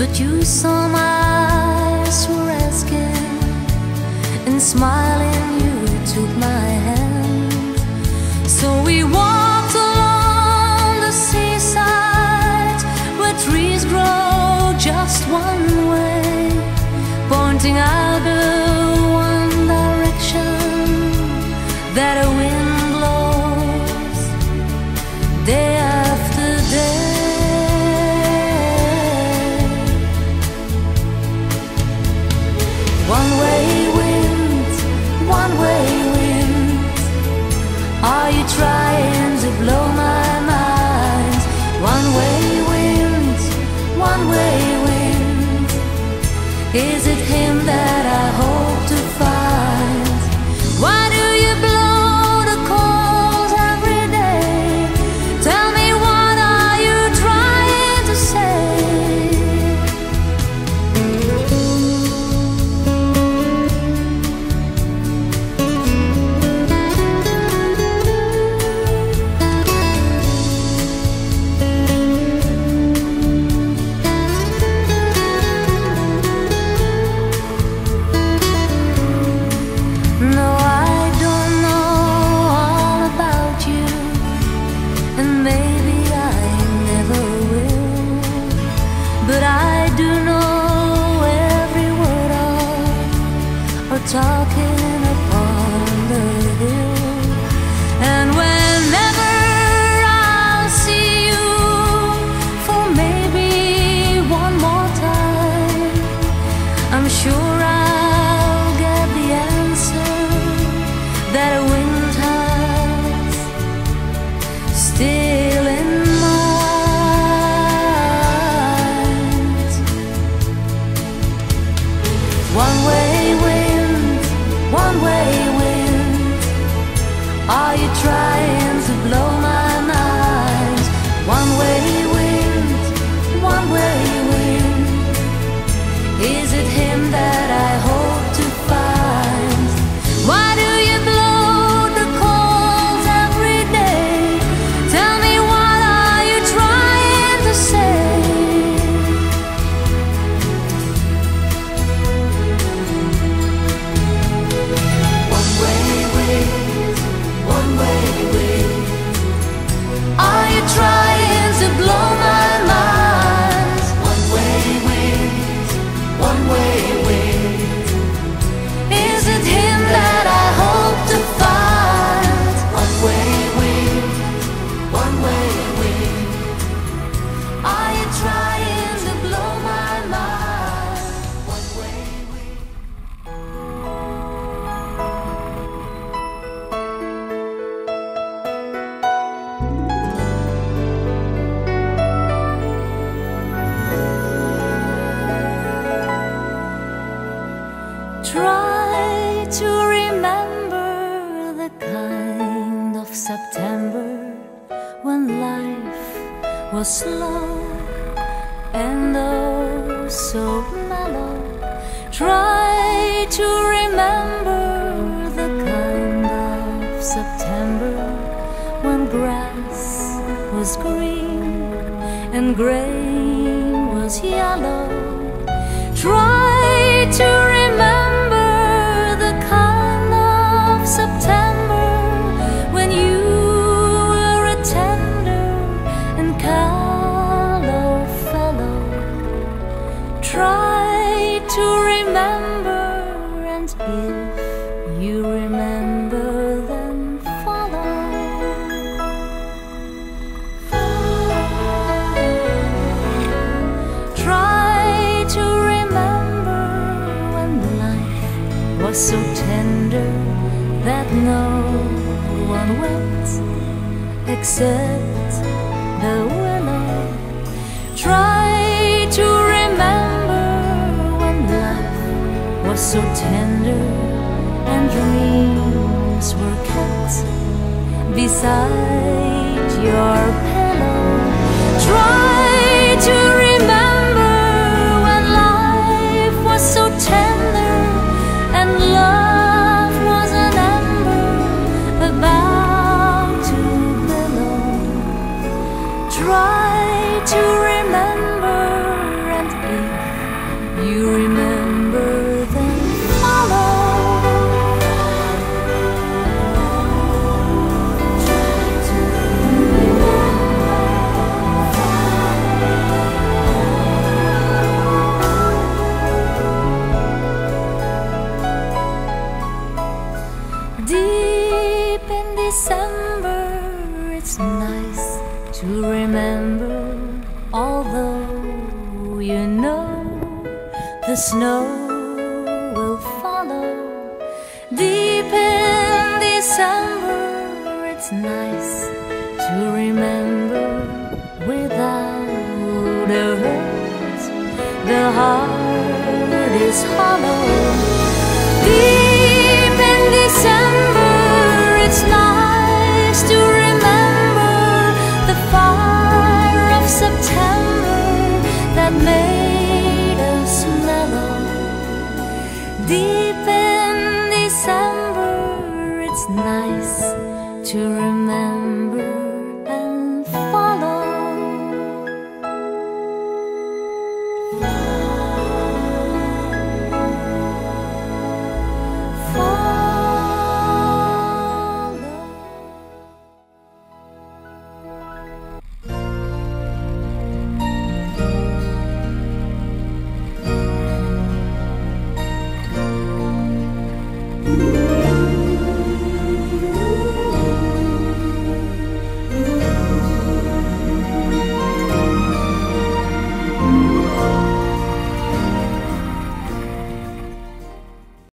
But you saw my smiling, you took my hand. So we walked Are you trying to blow my mind? One way wind, one way wind. Is it him that talking upon the hill. And whenever I'll see you for maybe one more time, I'm sure I'll get the answer that a wind has still in mind. One way of September when life was slow and oh so mellow. Try to remember the kind of September when grass was green and grain was yellow. Try to if you remember, then follow. Try to remember when life was so tender that no one wept except the so tender and dreams were kept beside your pillow. Try to remember. Although you know the snow will follow. Deep in December, it's nice to remember without a hurt. The heart that made us mellow. Deep in December, it's nice to remember.